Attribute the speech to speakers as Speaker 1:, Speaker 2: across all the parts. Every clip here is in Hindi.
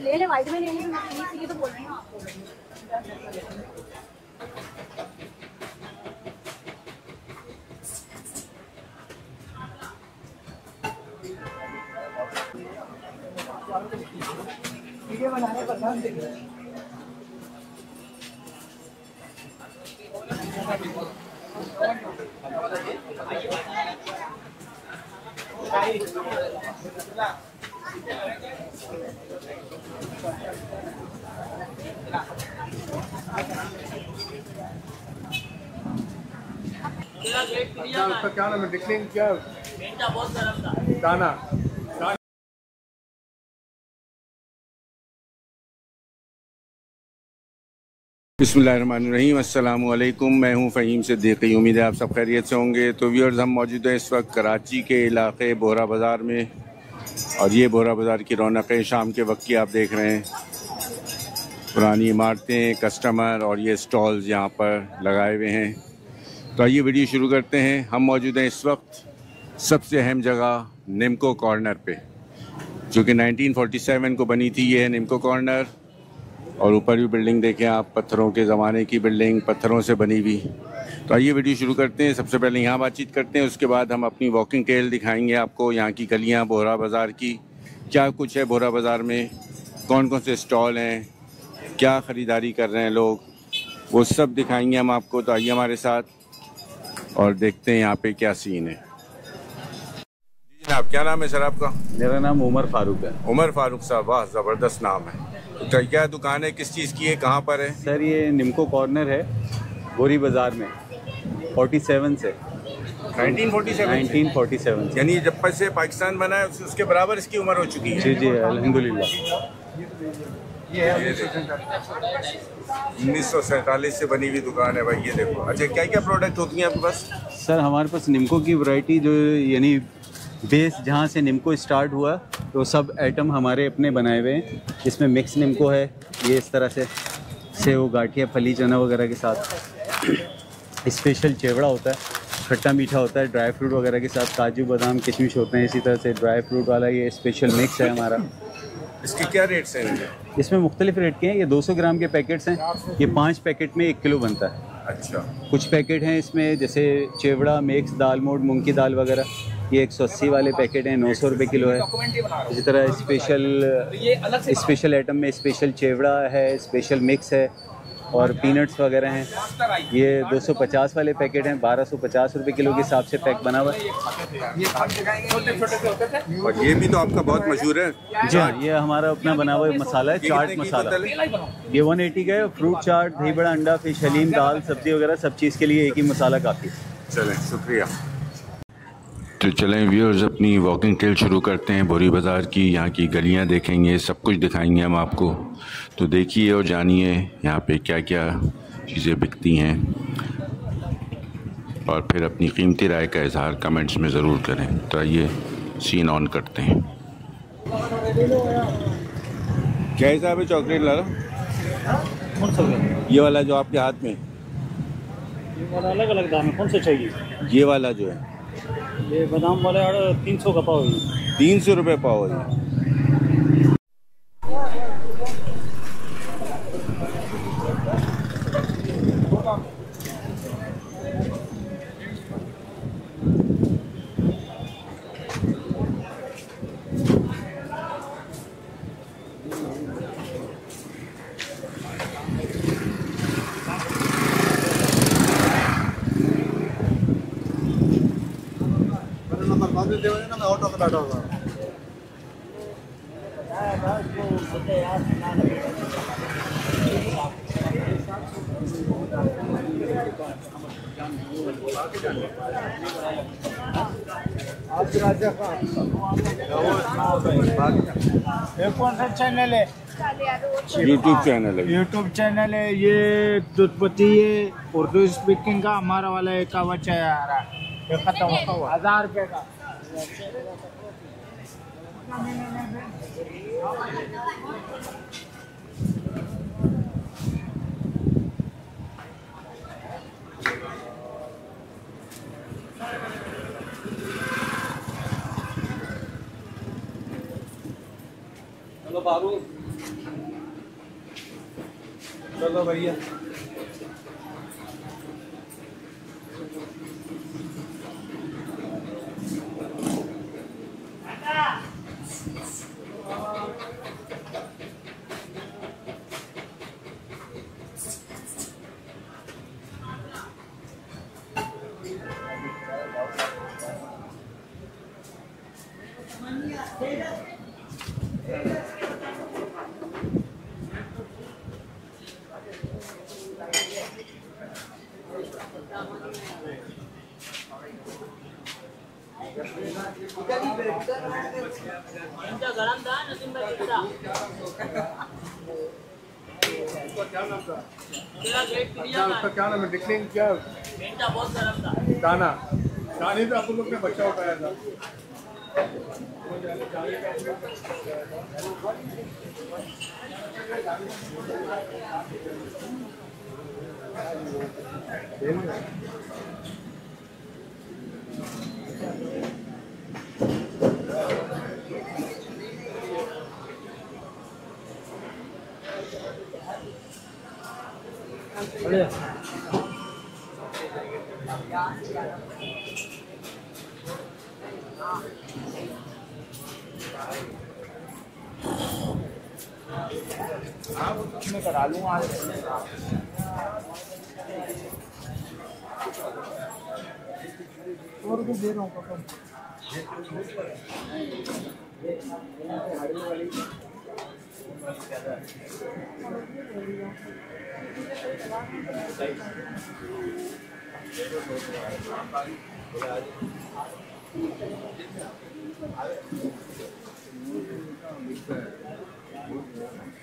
Speaker 1: ले ले वाइट में ले ले इसीलिए तो बोल रही हूँ आपको वीडियो बनाने पसंद
Speaker 2: क्या उसका क्या नाम है? निकनेम क्या? दाना। अस्सलाम वालेकुम मैं हूँ फ़हीम से देखी उम्मीद है आप सब खैरियत से होंगे। तो व्यूअर्स, हम मौजूद हैं इस वक्त कराची के इलाके बोरा बाज़ार में। और ये बोरा बाज़ार की रौनकें शाम के वक्त की आप देख रहे हैं। पुरानी इमारतें, कस्टमर और ये स्टॉल्स यहाँ पर लगाए हुए हैं। तो आइए वीडियो शुरू करते हैं। हम मौजूद हैं इस वक्त सबसे अहम जगह निमको कॉर्नर पे, जो कि 1947 को बनी थी। ये है निमको कॉर्नर। और ऊपर भी बिल्डिंग देखें आप पत्थरों के ज़माने की बिल्डिंग पत्थरों से बनी हुई। तो आइए वीडियो शुरू करते हैं। सबसे पहले यहाँ बातचीत करते हैं उसके बाद हम अपनी वॉकिंग टेल दिखाएँगे आपको यहाँ की गलियाँ बोहरा बाज़ार की। क्या कुछ है बोहरा बाज़ार में? कौन कौन से स्टॉल हैं? क्या ख़रीदारी कर रहे हैं लोग? वो सब दिखाएँगे हम आपको। तो आइए हमारे साथ और देखते हैं यहाँ पे क्या सीन है। जी जनाब क्या नाम है सर आपका?
Speaker 3: मेरा नाम उमर फारूक है।
Speaker 2: उमर फारूक साहब वाह ज़बरदस्त नाम है। तो क्या दुकान है? किस चीज़ की है? कहाँ पर है?
Speaker 3: सर ये निमको कॉर्नर है गोरी बाज़ार में 47 से।
Speaker 2: 1947 से?
Speaker 3: 1947 से।
Speaker 2: यानी जब से पाकिस्तान बना है उस- उसके बराबर इसकी उम्र हो चुकी है।
Speaker 3: जी जी अल्हम्दुलिल्लाह।
Speaker 2: उन्नीस सौ सैंतालीस से बनी हुई दुकान है भाई ये देखो। अच्छा क्या क्या प्रोडक्ट होती हैं आपके पास?
Speaker 3: सर हमारे पास निमको की वैरायटी जो यानी बेस जहाँ से निमको स्टार्ट हुआ तो सब आइटम हमारे अपने बनाए हुए हैं। इसमें मिक्स निमको है ये इस तरह से सेव गाठिया फली चना वगैरह के साथ। स्पेशल चेवड़ा होता है खट्टा मीठा होता है ड्राई फ्रूट वगैरह के साथ काजू बादाम किशमिश होते हैं इसी तरह से ड्राई फ्रूट वाला ये स्पेशल मिक्स है हमारा।
Speaker 2: इसके क्या रेट्स हैं?
Speaker 3: इसमें मुख्तलिफ़ रेट के हैं ये 200 ग्राम के पैकेट्स हैं ये पाँच पैकेट में एक किलो बनता है।
Speaker 2: अच्छा।
Speaker 3: कुछ पैकेट हैं इसमें जैसे चेवड़ा मिक्स दाल मोट मूंग की दाल वगैरह। ये 180 वाले पैकेट हैं नौ सौ रुपये किलो है। इसी तरह स्पेशल स्पेशल आइटम में स्पेशल चेवड़ा है स्पेशल मिक्स है और पीनट्स वगैरह हैं। ये 250 वाले पैकेट हैं 1250 रुपए किलो के हिसाब से पैक बना हुआ है।
Speaker 2: और ये भी तो आपका बहुत मशहूर है
Speaker 3: जी हाँ ये हमारा अपना बना हुआ मसाला है चाट मसाला। ये 180 का है फ्रूट चाट दही बड़ा अंडा फ़िश हलीम दाल सब्ज़ी वगैरह सब चीज़ के लिए एक ही मसाला काफ़ी है।
Speaker 2: चलें शुक्रिया। तो चलें व्यूअर्स अपनी वॉकिंग ट्रेल शुरू करते हैं बोरी बाज़ार की यहाँ की गलियाँ देखेंगे सब कुछ दिखाएँगे हम आपको। तो देखिए और जानिए यहाँ पे क्या क्या चीज़ें बिकती हैं। और फिर अपनी कीमती राय का इजहार कमेंट्स में ज़रूर करें। तो आइए सीन ऑन करते हैं। क्या हिसाब है चॉकलेट ला ये वाला जो आपके हाथ में?
Speaker 4: ये वाला अलग अलग दाम है कौन सा चाहिए?
Speaker 2: ये वाला जो है।
Speaker 4: ये बादाम वाले तीन सौ का पाव
Speaker 2: तीन सौ रुपये पाव है।
Speaker 5: ये कौन सा चैनल है।
Speaker 2: यूट्यूब चैनल है
Speaker 5: यूट्यूब चैनल है ये दुधपति है उर्दू स्पीकिंग का हमारा वाला एक कवच है। यार ये खत्म होगा हज़ार रुपए का।
Speaker 2: चलो
Speaker 6: बाबू। चलो भैया। निकलिंग क्या? दाना। दाने पे आप लोग ने बच्चा उठाया था।
Speaker 7: मैं करा आज? और कुछ दे रहा हूँ पापा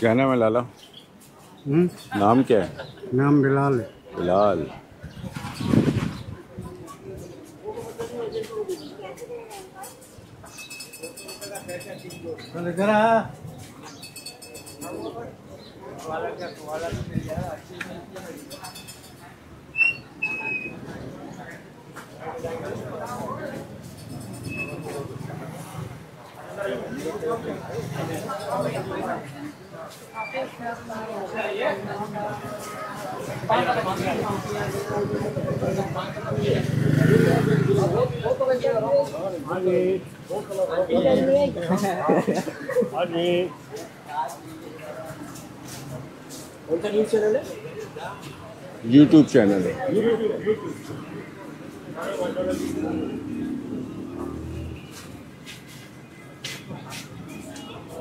Speaker 2: क्या नाम है लाला नाम क्या है?
Speaker 6: नाम बिलाल। है
Speaker 2: बिलाल
Speaker 4: हाँ न्यूज़ चैनल है
Speaker 2: यूट्यूब चैनल है।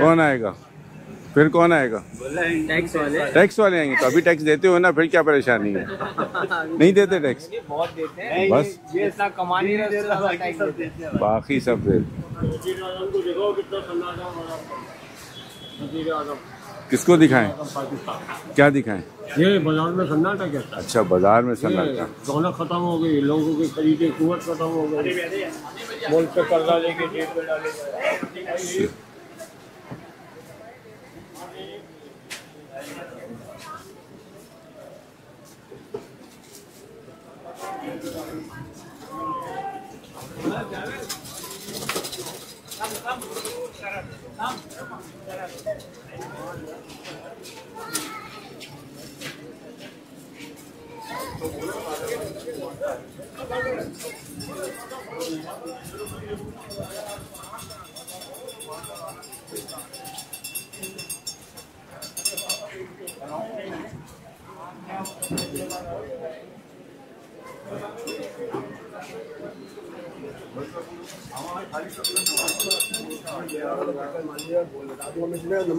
Speaker 2: कौन आएगा? फिर कौन आएगा?
Speaker 8: टैक्स वाले।
Speaker 2: टैक्स वाले आएँगे तो अभी टैक्स देते हो ना फिर क्या परेशानी है? नहीं देते टैक्स?
Speaker 8: बहुत देते हैं
Speaker 2: बस।
Speaker 8: ये इतना कमा नहीं रहे तो सब देते
Speaker 2: किसको दिखाएँ? क्या दिखाएँ?
Speaker 4: ये बाज़ार में सन्नाटा कहता है
Speaker 2: अच्छा बाज़ार में सन्नाटा।
Speaker 4: सोना खत्म हो गई लोगों के खरीदे कुवत खत्म हो गई। बोल पे कर्जा लेके
Speaker 2: Thank you. ამ ამ ამ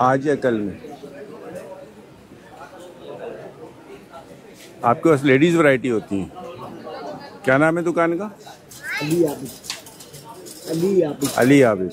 Speaker 2: आज या कल में? आपके पास लेडीज़ वैरायटी होती है। क्या नाम है दुकान का?
Speaker 8: अली आबिद। अली आबिद।
Speaker 2: अली आबिद।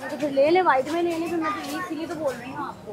Speaker 1: तो फिर ले ले वाइट में ले ले फिर मैं तो यही इसीलिए तो बोल रही हूँ आपको।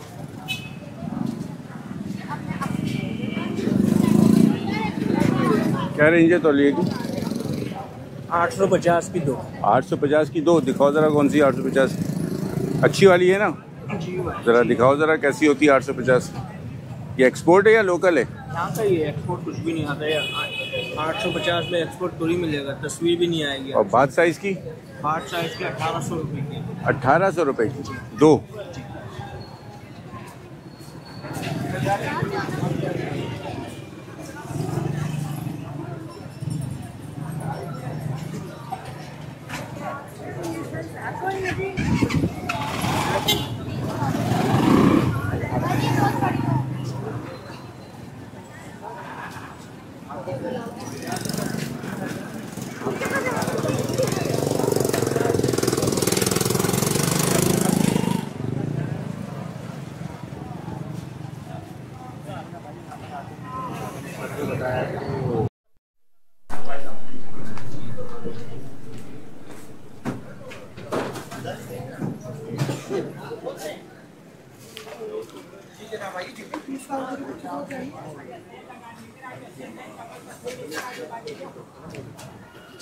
Speaker 2: क्या रेंज है तौलिए की?
Speaker 8: आठ सौ पचास की दो।
Speaker 2: आठ सौ पचास की दो दिखाओ ज़रा कौन सी आठ सौ पचास। अच्छी वाली है ना? ज़रा दिखाओ ज़रा कैसी होती है आठ सौ पचास। ये एक्सपोर्ट है या लोकल है?
Speaker 8: यहाँ का ये एक्सपोर्ट कुछ भी नहीं आता है। आठ सौ पचास में एक्सपोर्ट थोड़ी मिलेगा तस्वीर भी नहीं आएगी।
Speaker 2: और बात साइज़ की?
Speaker 8: आठ साइज़ के अठारह सौ रुपये की
Speaker 2: अट्ठारह सौ रुपये की। दो।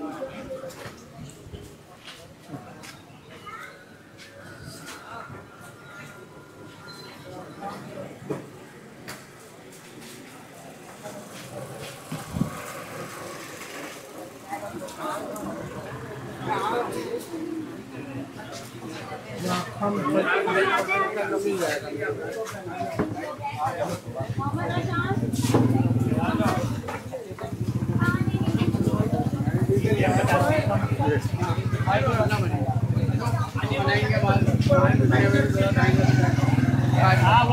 Speaker 9: हाँ
Speaker 4: वो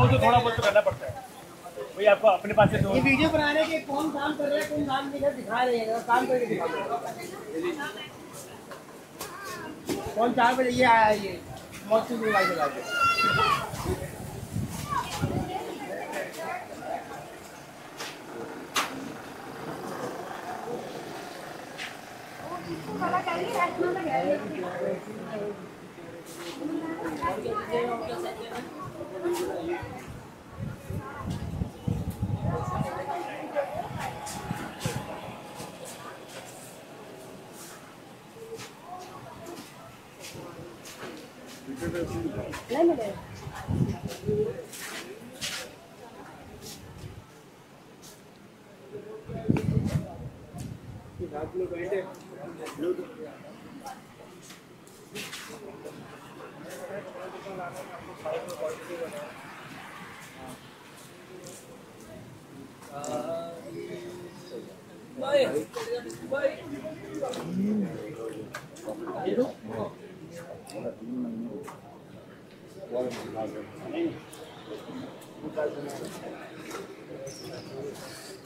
Speaker 4: तो थोड़ा बहुत तो करना पड़ता है। भाई आपको अपने पास से
Speaker 7: ये वीडियो कौन काम कर रहा है, कौन काम नहीं कर दिखा रहे हैं, काम करके दिखा कौन चार बजे ये आया है ये चला
Speaker 9: Lấy mà được.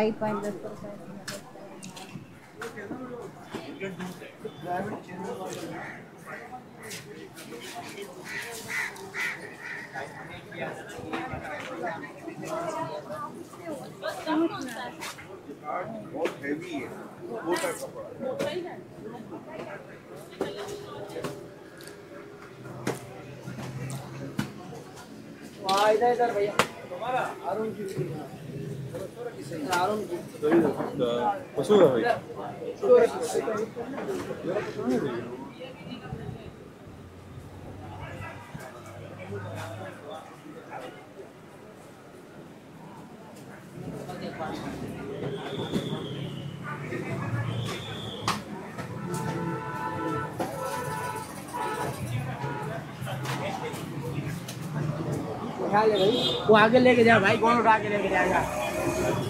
Speaker 1: भाई पाँच दस
Speaker 7: वहाँ इधर इधर भैया। की अरुण भाई वो आगे लेके जा भाई कौन उठा के लेके जाएगा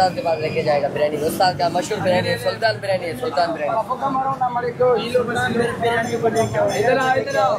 Speaker 9: उस्ताद के पास लेके जाएगा बिरयानी। उस्ताद का मशहूर बिरयानी है, सुल्तान बिरयानी है, सुल्तान बिरयानी।
Speaker 7: आ इधर आओ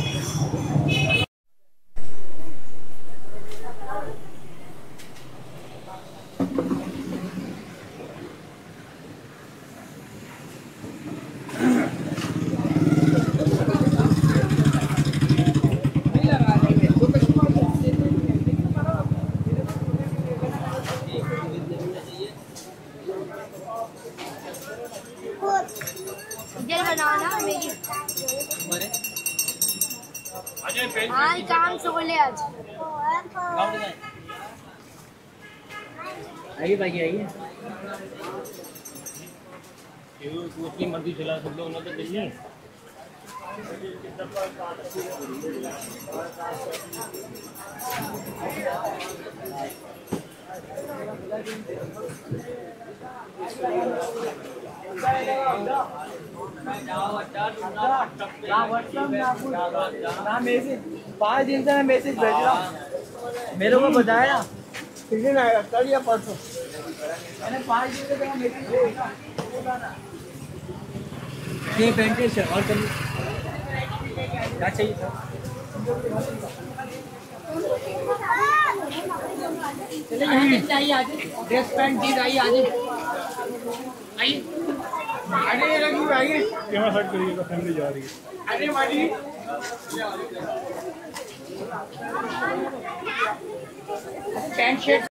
Speaker 1: इधर बनाओ ना मेरी हाँ काम से बोले आज
Speaker 9: भाई
Speaker 8: तू अपनी मर्ज़ी चला सकते हो। ना तो दिल्ली
Speaker 7: पाँच दिन से मैं मैसेज भेज रहा हूँ। मेरे को बताया। किस दिन आएगा कल या परसों।
Speaker 9: ये पेंट शर्ट और कल क्या चाहिए था?
Speaker 7: ड्रेस पैंट जीत आइए आइए। आइए आइए रखी आइए।
Speaker 4: कैमरा सेट करिएगा फैमिली जा रही है।
Speaker 7: अरे माली पैंट शर्ट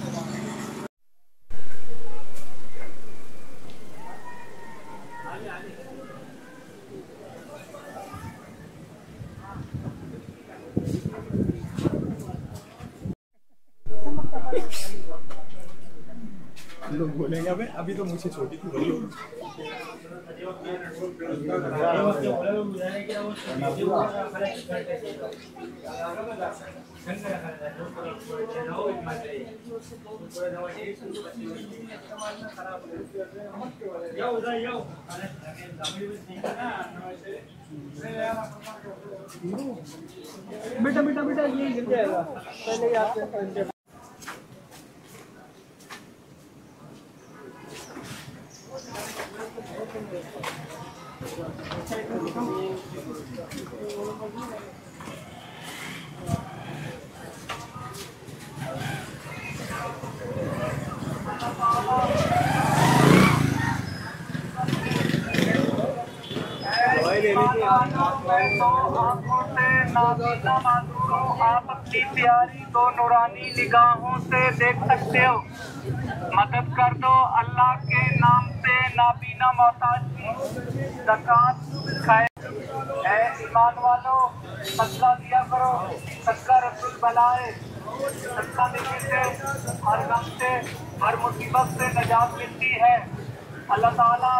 Speaker 4: अभी तो मुझे छोटी थी
Speaker 7: बेटा बेटा बेटा ये गिर जाएगा। पहले ही आपके
Speaker 10: नूरानी निगाहों से देख सकते हो। मदद कर दो अल्लाह के नाम से, नाबीना मोहताज की जक़ात खाए। ईमान वालों, सदका दिया करो, सदका रसूल बनाए। सदका देने से, हर गम से, हर मुसीबत से नजात मिलती है। अल्लाह ताला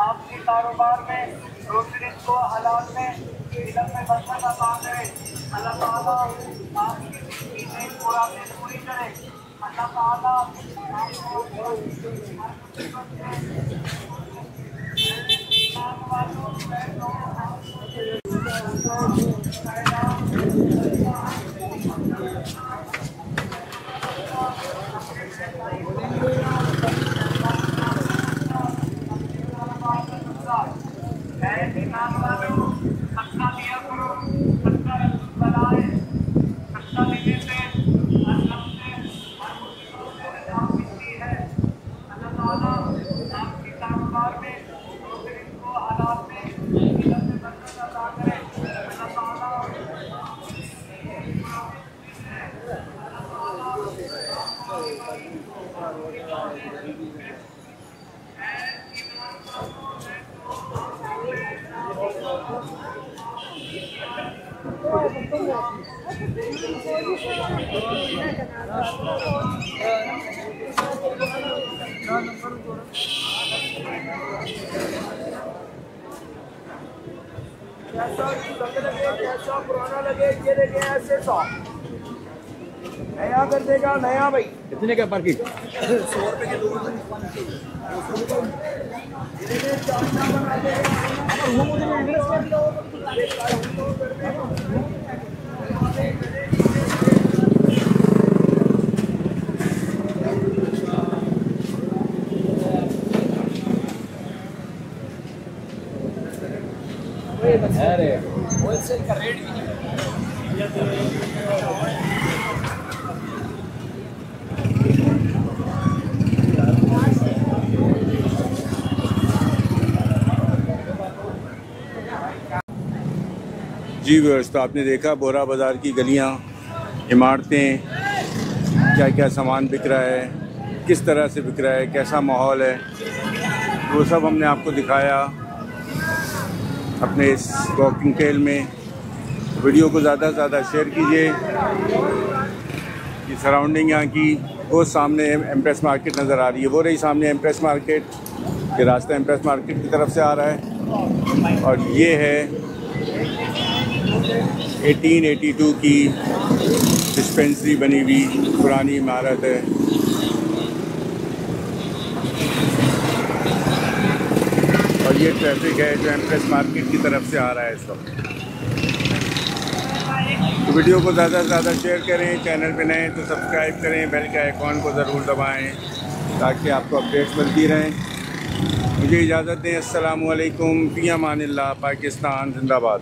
Speaker 10: आपके कारोबार में रोज़गार को हलाल में इलम में बरकत अता करे। अल्लाह ताला आपकी ज़िंदगी में पूरा में पूरी करे अल्लाह ताला आपको हर मुसीबत से ईमान वालों मैं तो ऐ ईमान वालों सदका दिया करो सदका रसूल बनाए सदका देने से हर गम से हर मुसीबत से निजात मिलती है अल्लाह ताला आपके कारोबार में रोज़गार को हालात में इलम में बरकत अता करे अल्लाह ताला
Speaker 7: कैसा लगे लगे कैसा पुराना लगे ये लगे ऐसे सौ नया कर देगा नया भाई
Speaker 9: कितने का पर की
Speaker 7: सौ रुपए के दो होलसेल का रेट
Speaker 2: जी, व्यवस्था तो आपने देखा, बोरा बाज़ार की गलियाँ, इमारतें क्या क्या सामान बिक रहा है, किस तरह से बिक रहा है, कैसा माहौल है, वो सब हमने आपको दिखाया अपने इस वॉकिंग टेल में। वीडियो को ज़्यादा से ज़्यादा शेयर कीजिए ये सराउंडिंग यहाँ की, वो सामने एम्प्रेस मार्केट नज़र आ रही है। वो रही सामने एम्प्रेस मार्केट ये रास्ता एम्प्रेस मार्केट की तरफ़ से आ रहा है। और ये है 1882 की डिस्पेंसरी बनी हुई, पुरानी इमारत है। और ये ट्रैफ़िक है जो एम्प्रेस मार्केट की तरफ़ से आ रहा है इस वक्त। तो वीडियो को ज़्यादा से ज़्यादा शेयर करें चैनल पे नए तो सब्सक्राइब करें बेल के आइकॉन को ज़रूर दबाएँ, ताकि आपको अपडेट्स मिलती रहें। मुझे इजाज़त दें वालेकुम फ़ी अमानिल्लाह पाकिस्तान, जिंदाबाद।